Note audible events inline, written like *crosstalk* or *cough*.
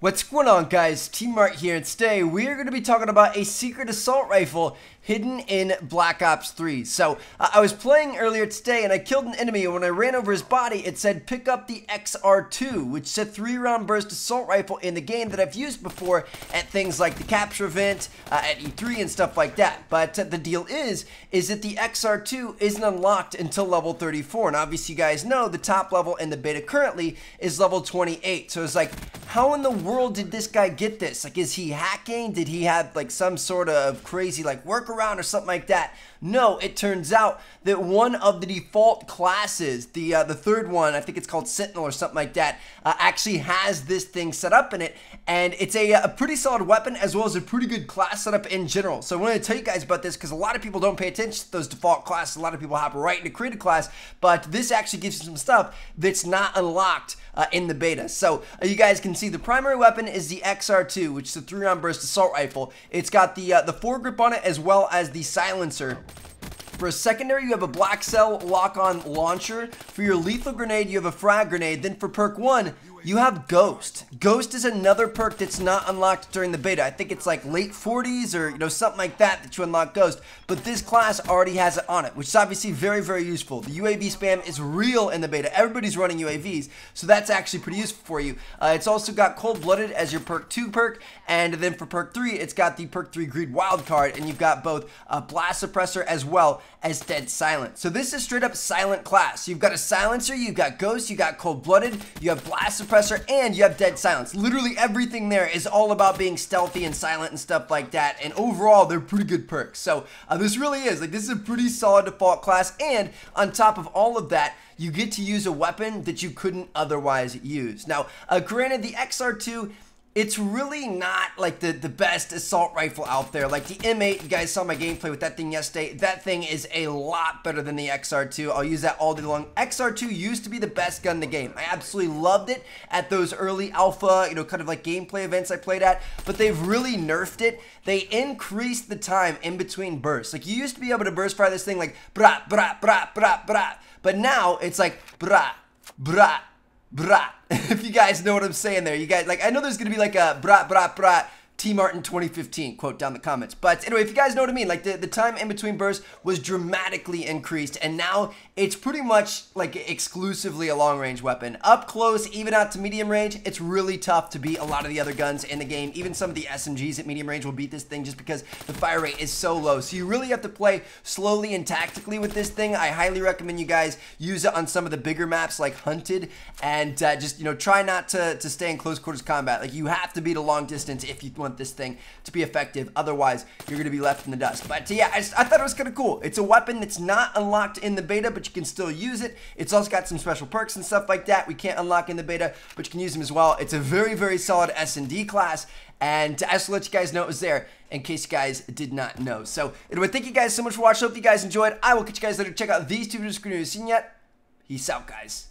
What's going on guys, TmarTn here and today we are going to be talking about a secret assault rifle hidden in Black Ops 3. So, uh, I was playing earlier today and I killed an enemy and when I ran over his body it said pick up the XR2 which is a 3 round burst assault rifle in the game that I've used before at things like the capture event, uh, at E3 and stuff like that. But uh, the deal is, is that the XR2 isn't unlocked until level 34 and obviously you guys know the top level in the beta currently is level 28. So it's like, how in the world did this guy get this? Like, is he hacking? Did he have like some sort of crazy like workaround? or something like that. No, it turns out that one of the default classes, the uh, the third one, I think it's called Sentinel or something like that, uh, actually has this thing set up in it, and it's a, a pretty solid weapon as well as a pretty good class setup in general. So I wanted to tell you guys about this because a lot of people don't pay attention to those default classes. A lot of people hop right into create a class, but this actually gives you some stuff that's not unlocked uh, in the beta. So uh, you guys can see the primary weapon is the XR2, which is a three-round burst assault rifle. It's got the uh, the foregrip on it as well as the silencer. For a secondary, you have a Blackcell lock-on launcher. For your lethal grenade, you have a frag grenade. Then for perk 1, you have Ghost. Ghost is another perk that's not unlocked during the beta. I think it's like late 40s or you know something like that that you unlock Ghost. But this class already has it on it, which is obviously very, very useful. The UAV spam is real in the beta. Everybody's running UAVs, so that's actually pretty useful for you. Uh, it's also got Cold-Blooded as your perk 2 perk, and then for perk 3, it's got the perk 3 Greed Wildcard, and you've got both a Blast Suppressor as well as Dead Silent. So this is straight up silent class. You've got a Silencer, you've got Ghost, you got Cold-Blooded, you have Blast Suppressor, and you have Dead Silence. Literally everything there is all about being stealthy and silent and stuff like that, and overall, they're pretty good perks. So uh, this really is, like, this is a pretty solid default class, and on top of all of that, you get to use a weapon that you couldn't otherwise use. Now, uh, granted, the XR2 it's really not like the, the best assault rifle out there. Like the M8, you guys saw my gameplay with that thing yesterday. That thing is a lot better than the XR2. I'll use that all day long. XR2 used to be the best gun in the game. I absolutely loved it at those early alpha, you know, kind of like gameplay events I played at, but they've really nerfed it. They increased the time in between bursts. Like you used to be able to burst fire this thing like brat, brat, brat, brat, brat, but now it's like brat, brat, brat. *laughs* if you guys know what I'm saying there. You guys, like, I know there's to be like a brat, brat, brat TmarTn 2015 quote down the comments. But anyway, if you guys know what I mean, like the, the time in between bursts was dramatically increased, and now it's pretty much like exclusively a long range weapon. Up close, even out to medium range, it's really tough to beat a lot of the other guns in the game. Even some of the SMGs at medium range will beat this thing just because the fire rate is so low. So you really have to play slowly and tactically with this thing. I highly recommend you guys use it on some of the bigger maps like Hunted, and uh, just you know try not to to stay in close quarters combat. Like you have to beat a long distance if you want want this thing to be effective. Otherwise, you're going to be left in the dust. But yeah, I, I thought it was kind of cool. It's a weapon that's not unlocked in the beta, but you can still use it. It's also got some special perks and stuff like that we can't unlock in the beta, but you can use them as well. It's a very, very solid S&D class. And I just let you guys know it was there in case you guys did not know. So anyway, thank you guys so much for watching. Hope you guys enjoyed. I will catch you guys later. Check out these two videos if you haven't seen yet. Peace out, guys.